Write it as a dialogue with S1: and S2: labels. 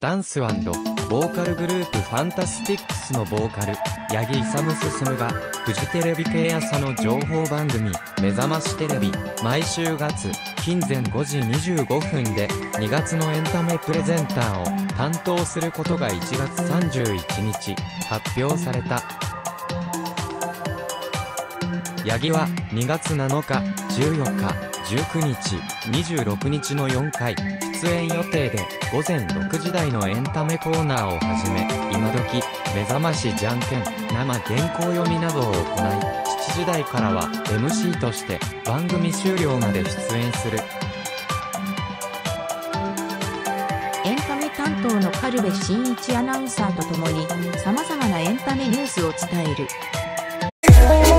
S1: ダンスボーカルグループファンタスティックスのボーカル、八木勇進が、フジテレビ系朝の情報番組、目覚ましテレビ、毎週月、金前5時25分で、2月のエンタメプレゼンターを担当することが1月31日、発表された。八木は2月7日、14日、19日、26日の4回、出演予定で午前6時台のエンタメコーナーをはじめ今時目覚ましじゃんけん生原稿読みなどを行い7時台からは MC として番組終了まで出演する。
S2: エンタメ担当の軽部真一アナウンサーとともに様々なエンタメニュースを伝える。